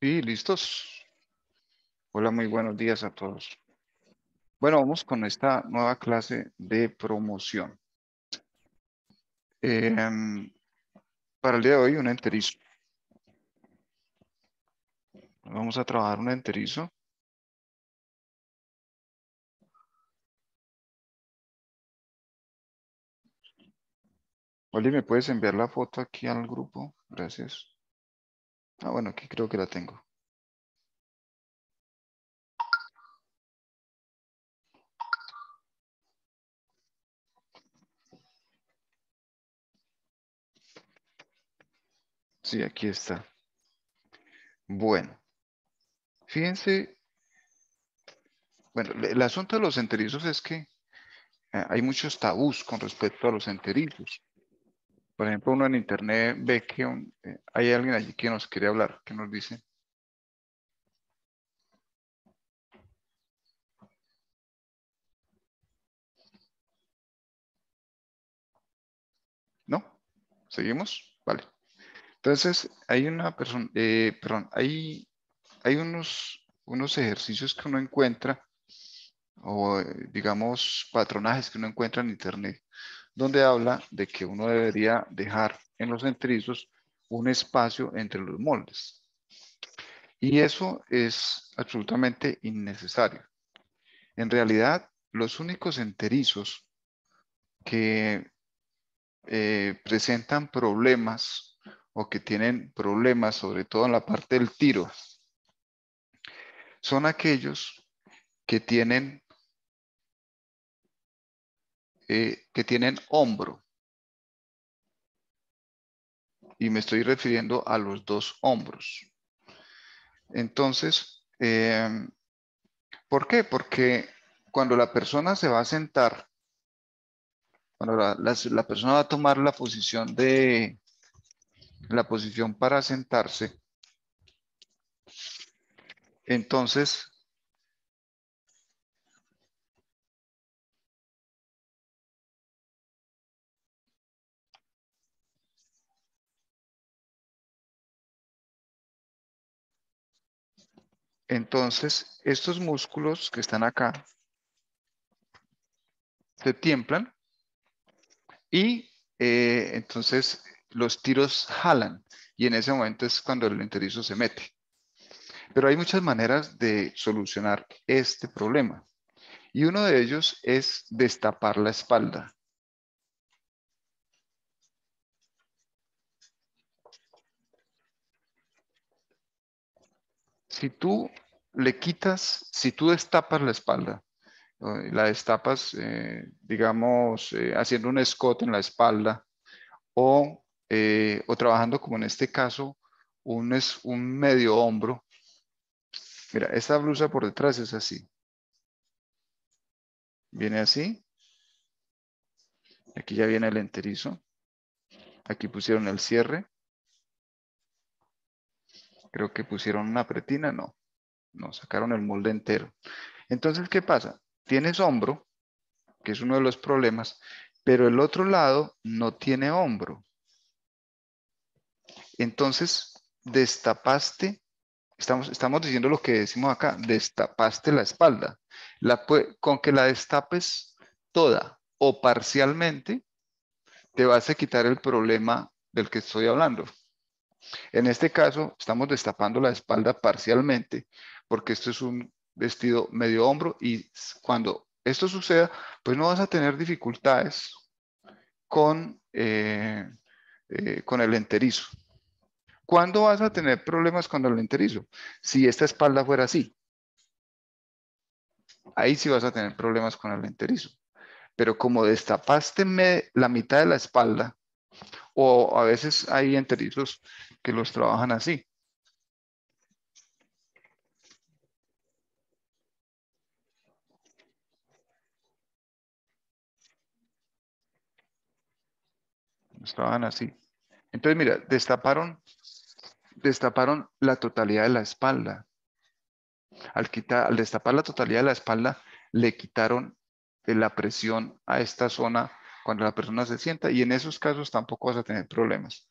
Sí, listos. Hola, muy buenos días a todos. Bueno, vamos con esta nueva clase de promoción. Em, para el día de hoy, un enterizo. Vamos a trabajar un enterizo. Oli, ¿me puedes enviar la foto aquí al grupo? Gracias. Ah, bueno, aquí creo que la tengo. Sí, aquí está. Bueno, fíjense, bueno, el asunto de los enterizos es que eh, hay muchos tabús con respecto a los enterizos. Por ejemplo, uno en internet ve que eh, hay alguien allí que nos quiere hablar, que nos dice. ¿No? ¿Seguimos? Vale. Entonces, hay una persona, eh, perdón, hay, hay unos, unos ejercicios que uno encuentra, o digamos, patronajes que uno encuentra en internet, donde habla de que uno debería dejar en los entrizos un espacio entre los moldes. Y eso es absolutamente innecesario. En realidad, los únicos enterizos que eh, presentan problemas o que tienen problemas, sobre todo en la parte del tiro, son aquellos que tienen eh, que tienen hombro. Y me estoy refiriendo a los dos hombros. Entonces, em, ¿por qué? Porque cuando la persona se va a sentar, cuando la, persona va a tomar la posición de la posición para sentarse, entonces Entonces, estos músculos que están acá se tiemblan y eh, entonces los tiros jalan y en ese momento es cuando el enterizo se mete. Pero hay muchas maneras de solucionar este problema y uno de ellos es destapar la espalda. Si tú le quitas, si tú destapas la espalda, la destapas, eh, digamos, eh, haciendo un escote en la espalda o, eh, o trabajando como en este caso, un, es, un medio hombro. Mira, esta blusa por detrás es así. Viene así. Aquí ya viene el enterizo. Aquí pusieron el cierre. Creo que pusieron una pretina, no. No, sacaron el molde entero. Entonces, ¿qué pasa? Tienes hombro, que es uno de los problemas, pero el otro lado no tiene hombro. Entonces, destapaste, estamos, estamos diciendo lo que decimos acá, destapaste la espalda. Con que la destapes toda o parcialmente, te vas a quitar el problema del que estoy hablando. En este caso, estamos destapando la espalda parcialmente porque esto es un vestido medio hombro y cuando esto suceda, pues no vas a tener dificultades con, eh, eh, con el enterizo. ¿Cuándo vas a tener problemas con el enterizo? Si esta espalda fuera así. Ahí sí vas a tener problemas con el enterizo. Pero como destapaste la mitad de la espalda, o a veces hay enterizos que los trabajan así. Los trabajan así. Entonces, mira, destaparon, destaparon la totalidad de la espalda. Al, quitar, al destapar la totalidad de la espalda, le quitaron la presión a esta zona cuando la persona se sienta y en esos casos tampoco vas a tener problemas.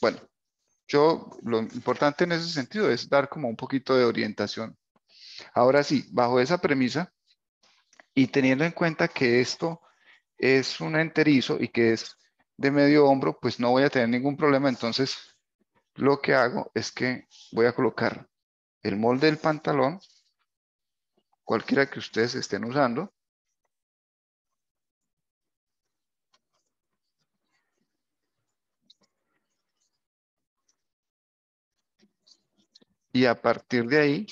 Bueno, yo, lo importante en ese sentido es dar como un poquito de orientación. Ahora sí, bajo esa premisa y teniendo en cuenta que esto es un enterizo y que es de medio hombro, pues no voy a tener ningún problema. Entonces, lo que hago es que voy a colocar el molde del pantalón, cualquiera que ustedes estén usando, Y a partir de ahí,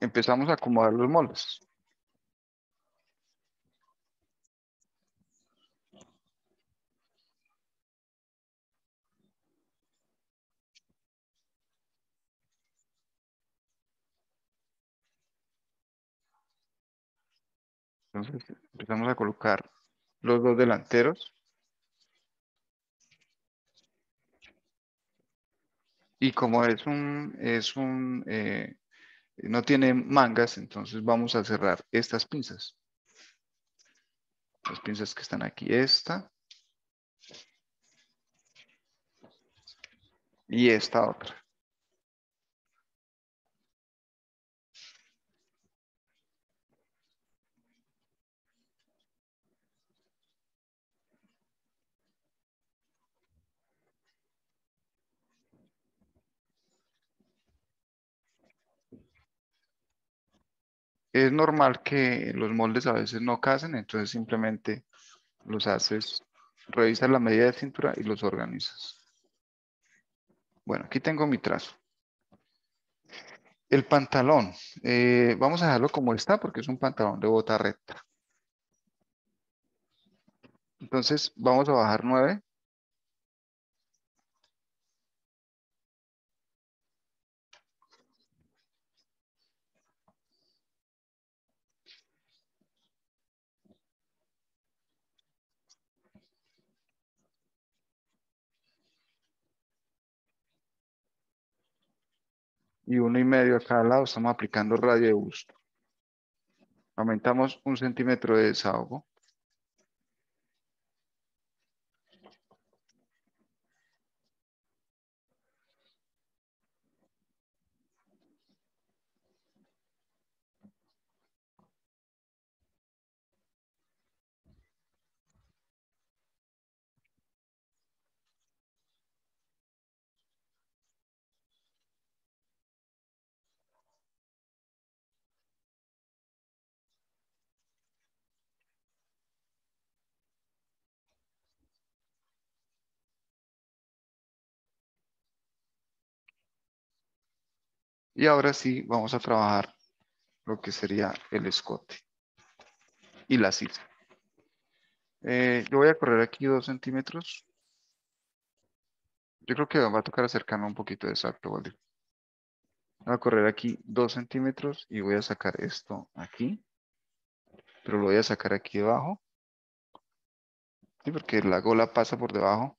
empezamos a acomodar los moldes. Entonces empezamos a colocar los dos delanteros. Y como es un, es un, eh, no tiene mangas, entonces vamos a cerrar estas pinzas. Las pinzas que están aquí, esta. Y esta otra. Es normal que los moldes a veces no casen, entonces simplemente los haces, revisas la medida de cintura y los organizas. Bueno, aquí tengo mi trazo. El pantalón, eh, vamos a dejarlo como está porque es un pantalón de bota recta. Entonces vamos a bajar 9 y uno y medio a cada lado, estamos aplicando radio de busto. Aumentamos un centímetro de desahogo. Y ahora sí vamos a trabajar lo que sería el escote y la sisa. Eh, yo voy a correr aquí dos centímetros. Yo creo que va a tocar acercarme un poquito de exacto, ¿vale? Voy a correr aquí dos centímetros y voy a sacar esto aquí. Pero lo voy a sacar aquí debajo. Sí, porque la gola pasa por debajo.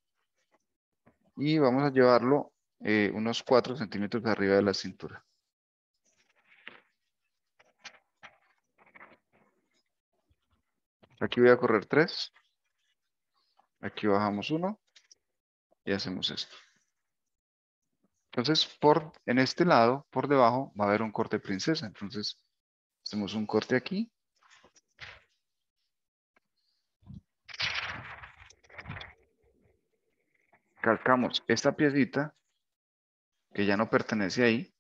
Y vamos a llevarlo eh, unos 4 centímetros arriba de la cintura. Aquí voy a correr 3. Aquí bajamos 1. Y hacemos esto. Entonces, en este lado, por debajo, va a haber un corte princesa. Entonces, hacemos un corte aquí. Calcamos esta piecita, que ya no pertenece ahí.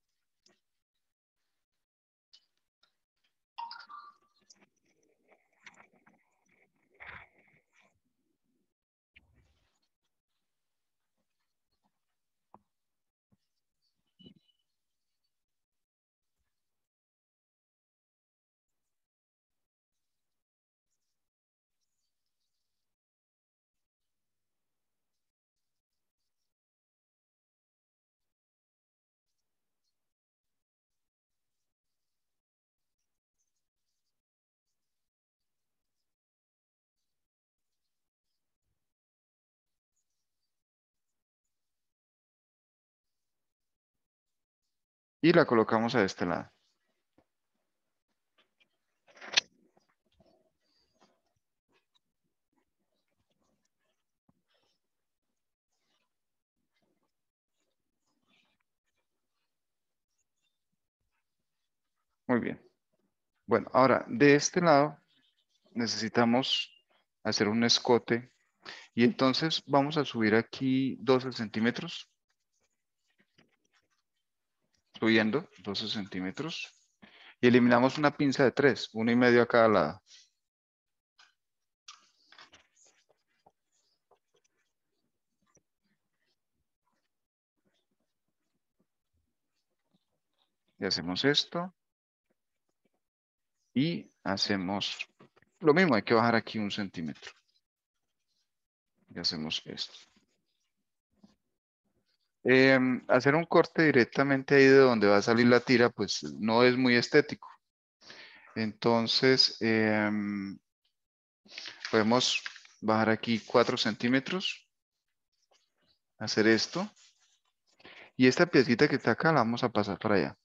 y la colocamos a este lado. Muy bien. Bueno, ahora de este lado necesitamos hacer un escote y entonces vamos a subir aquí 12 centímetros Subiendo 12 centímetros. Y eliminamos una pinza de 3, uno y medio a cada lado. Y hacemos esto. Y hacemos lo mismo, hay que bajar aquí un centímetro. Y hacemos esto. Em, hacer un corte directamente ahí de donde va a salir la tira, pues no es muy estético. Entonces, em, podemos bajar aquí 4 centímetros. Hacer esto. Y esta piecita que está acá la vamos a pasar para allá.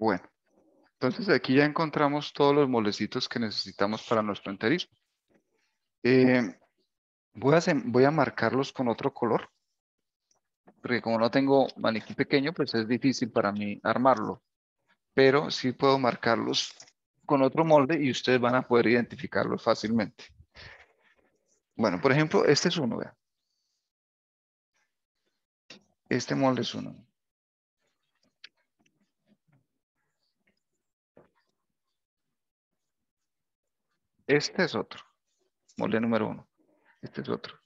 Bueno, entonces aquí ya encontramos todos los moldecitos que necesitamos para nuestro enterismo. Eh, voy, a, voy a marcarlos con otro color, porque como no tengo maniquí pequeño, pues es difícil para mí armarlo. Pero sí puedo marcarlos con otro molde y ustedes van a poder identificarlos fácilmente. Bueno, por ejemplo, este es uno, vean. Este molde es uno. Este es otro. Molde número uno. Este es otro.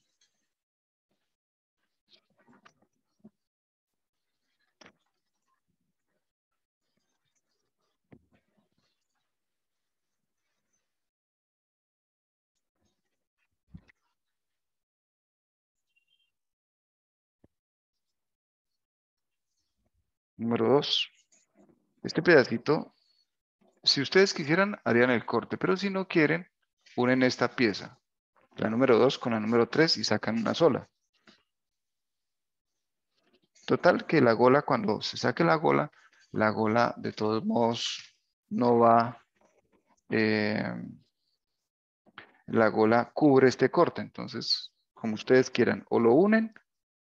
Número dos. Este pedacito, si ustedes quisieran, harían el corte, pero si no quieren, unen esta pieza, la número 2 con la número 3 y sacan una sola. Total que la gola, cuando se saque la gola, la gola de todos modos no va, eh, la gola cubre este corte. Entonces, como ustedes quieran, o lo unen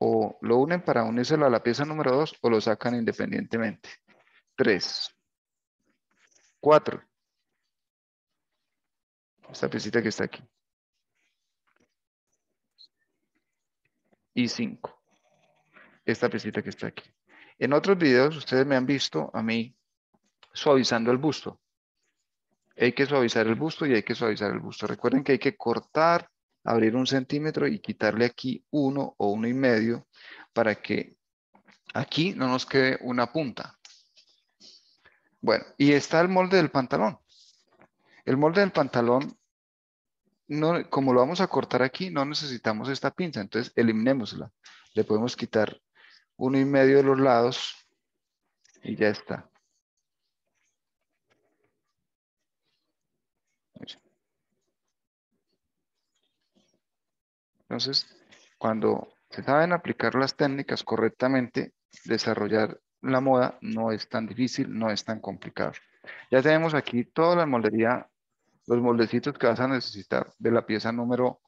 o lo unen para unírselo a la pieza número 2 o lo sacan independientemente. 3. 4. Esta piecita que está aquí. Y 5. Esta piecita que está aquí. En otros videos ustedes me han visto a mí suavizando el busto. Hay que suavizar el busto y hay que suavizar el busto. Recuerden que hay que cortar, abrir un centímetro y quitarle aquí uno o uno y medio para que aquí no nos quede una punta. Bueno, y está el molde del pantalón. El molde del pantalón no, como lo vamos a cortar aquí, no necesitamos esta pinza, entonces eliminémosla. Le podemos quitar uno y medio de los lados y ya está. Entonces, cuando se saben aplicar las técnicas correctamente, desarrollar la moda no es tan difícil, no es tan complicado. Ya tenemos aquí toda la moldería los moldecitos que vas a necesitar de la pieza número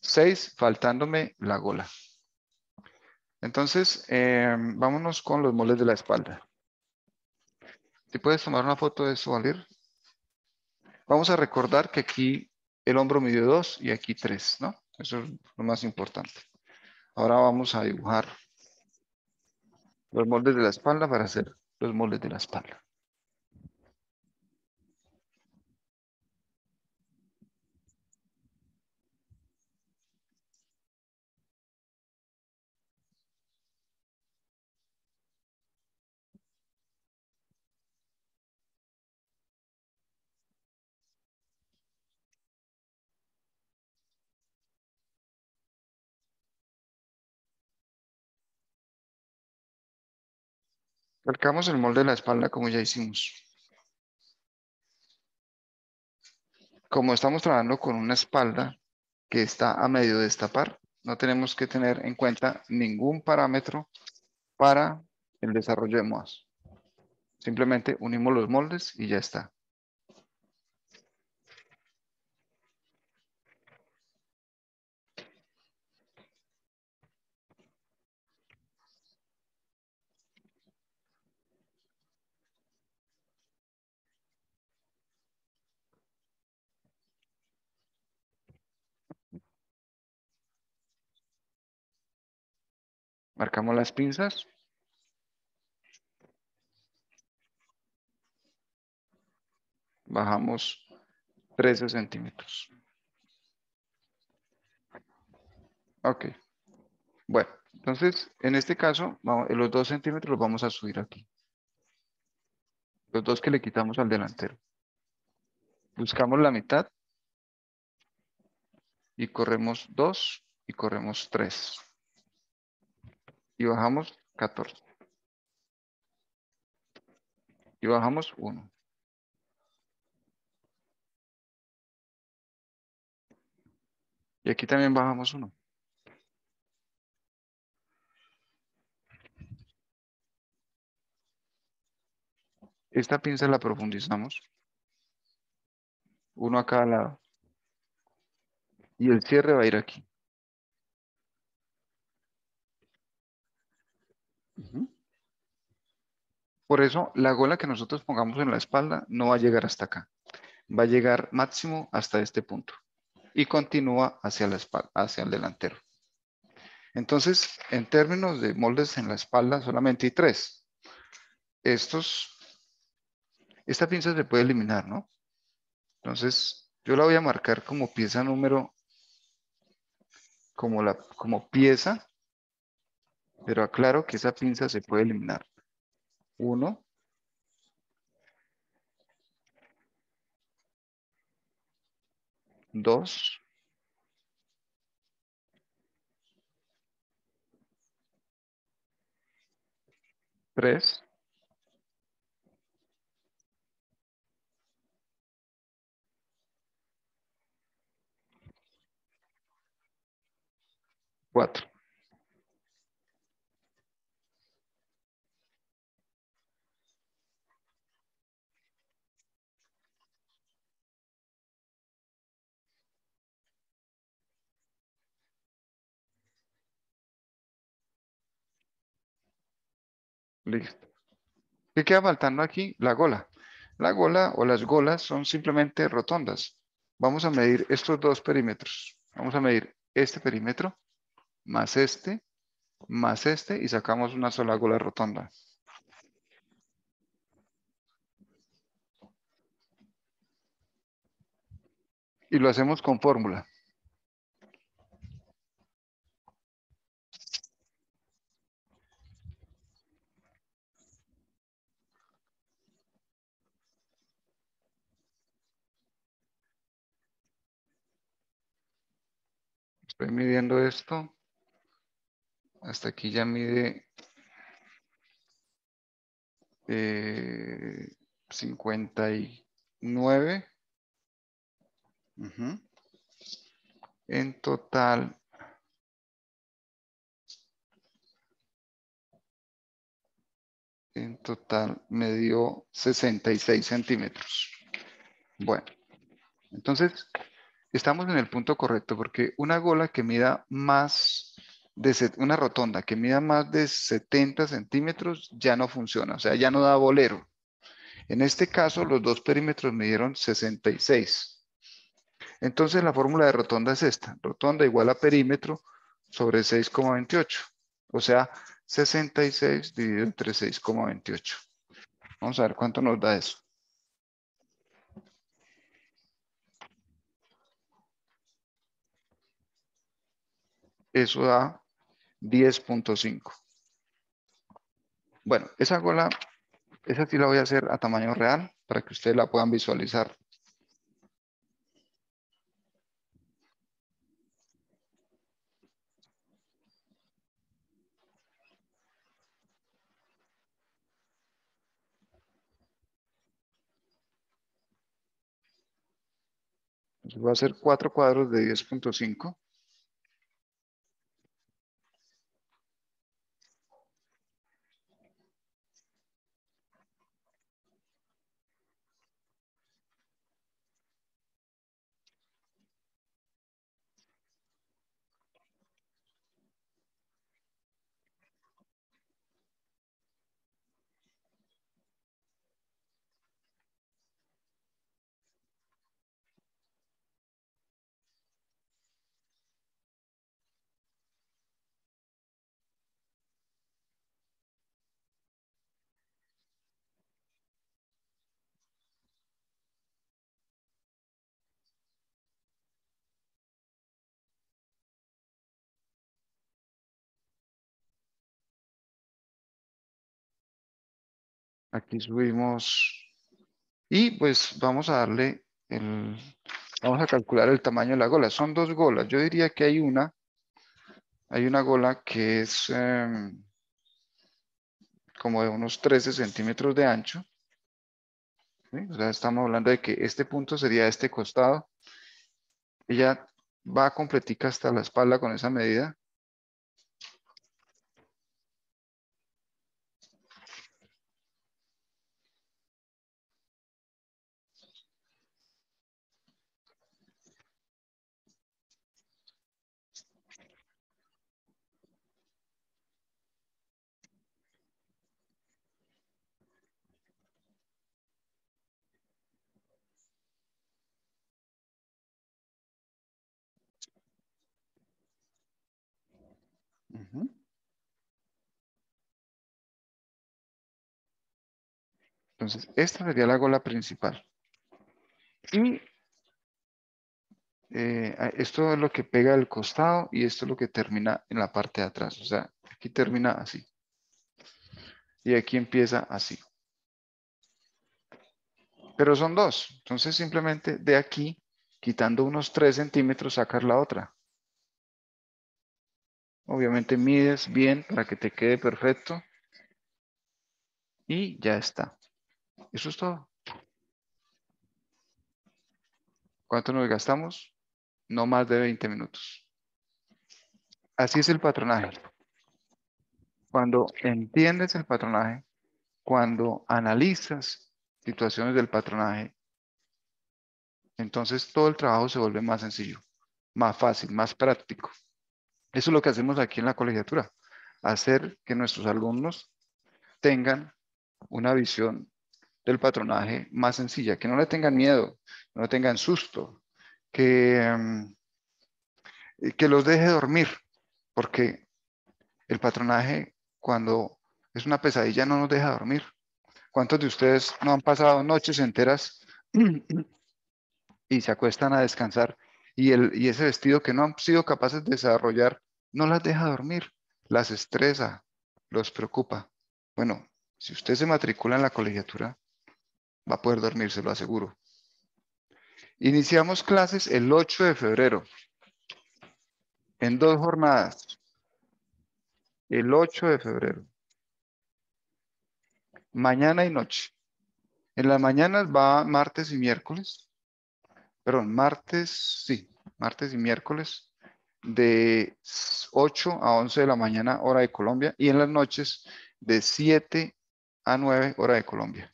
6, faltándome la gola. Entonces, em, vámonos con los moldes de la espalda. ¿Te puedes tomar una foto de eso, Valer? Vamos a recordar que aquí el hombro mide 2 y aquí 3, ¿no? Eso es lo más importante. Ahora vamos a dibujar los moldes de la espalda para hacer los moldes de la espalda. Calcamos el molde de la espalda como ya hicimos. Como estamos trabajando con una espalda que está a medio destapar, no tenemos que tener en cuenta ningún parámetro para el desarrollo de MOAS. Simplemente unimos los moldes y ya está. Marcamos las pinzas. Bajamos 13 centímetros. Ok. Bueno, entonces, en este caso, los dos centímetros los vamos a subir aquí. Los dos que le quitamos al delantero. Buscamos la mitad. Y corremos 2 y corremos 3 y bajamos 14. Y bajamos 1. Y aquí también bajamos 1. Esta pinza la profundizamos. Uno a cada lado. Y el cierre va a ir aquí. Por eso, la gola que nosotros pongamos en la espalda no va a llegar hasta acá. Va a llegar máximo hasta este punto. Y continúa hacia, la espalda, hacia el delantero. Entonces, en términos de moldes en la espalda, solamente hay tres. Estos, esta pinza se puede eliminar, ¿no? Entonces, yo la voy a marcar como pieza número, como, la, como pieza pero aclaro que esa pinza se puede eliminar. Uno. Dos. Tres. Cuatro. Listo. ¿Qué queda faltando aquí? La gola. La gola o las golas son simplemente rotondas. Vamos a medir estos dos perímetros. Vamos a medir este perímetro más este más este y sacamos una sola gola rotonda. Y lo hacemos con fórmula. Estoy midiendo esto. Hasta aquí ya mide 59. Eh, en total, en total me dio 66 centímetros. Bueno, entonces estamos en el punto correcto porque una gola que mida más de una rotonda que mida más de 70 centímetros ya no funciona, o sea, ya no da bolero. En este caso, los dos perímetros midieron 66. Entonces, la fórmula de rotonda es esta. Rotonda igual a perímetro sobre 6,28. O sea, 66 dividido entre 6,28. Vamos a ver cuánto nos da eso. eso da 10.5. Bueno, esa gola, esa sí la voy a hacer a tamaño real para que ustedes la puedan visualizar. Voy a hacer cuatro cuadros de 10.5. Aquí subimos y pues vamos a darle el, vamos a calcular el tamaño de la gola. Son dos golas. Yo diría que hay una, hay una gola que es em, como de unos 13 centímetros de ancho. O sea, estamos hablando de que este punto sería este costado. Ella va completica hasta la espalda con esa medida. Entonces, esta sería la gola principal. Y eh, esto es lo que pega el costado y esto es lo que termina en la parte de atrás. O sea, aquí termina así. Y aquí empieza así. Pero son dos. Entonces, simplemente de aquí, quitando unos 3 centímetros, sacar la otra. Obviamente mides bien para que te quede perfecto. Y ya está. Eso es todo. ¿Cuánto nos gastamos? No más de 20 minutos. Así es el patronaje. Cuando entiendes el patronaje, cuando analizas situaciones del patronaje, entonces todo el trabajo se vuelve más sencillo, más fácil, más práctico. Eso es lo que hacemos aquí en la colegiatura, hacer que nuestros alumnos tengan una visión del patronaje más sencilla, que no le tengan miedo, no le tengan susto, que, em, que los deje dormir, porque el patronaje cuando es una pesadilla no nos deja dormir. ¿Cuántos de ustedes no han pasado noches enteras y se acuestan a descansar y, el, y ese vestido que no han sido capaces de desarrollar no las deja dormir, las estresa, los preocupa. Bueno, si usted se matricula en la colegiatura, va a poder dormir, se lo aseguro. Iniciamos clases el 8 de febrero, en dos jornadas. El 8 de febrero. Mañana y noche. En las mañanas va martes y miércoles. Perdón, martes, sí, martes y miércoles de 8 a 11 de la mañana, hora de Colombia, y en las noches de 7 a 9, hora de Colombia.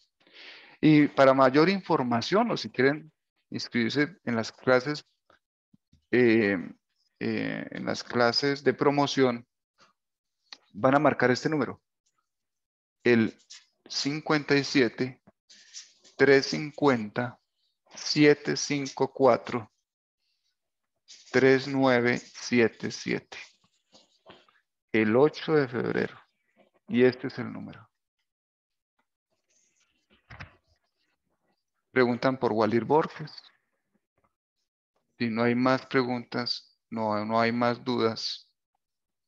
Y para mayor información, o si quieren inscribirse en las clases, eh, eh, en las clases de promoción, van a marcar este número. El 57 350 754 3977. El 8 de febrero. Y este es el número. Preguntan por Walir Borges. Si no hay más preguntas, no, no hay más dudas,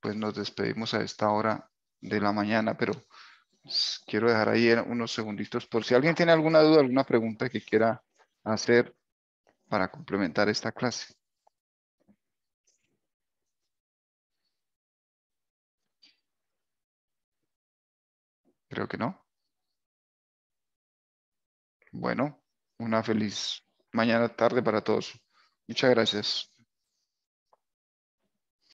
pues nos despedimos a esta hora de la mañana, pero quiero dejar ahí unos segunditos por si alguien tiene alguna duda, alguna pregunta que quiera hacer para complementar esta clase. Creo que no. Bueno, una feliz mañana tarde para todos. Muchas gracias.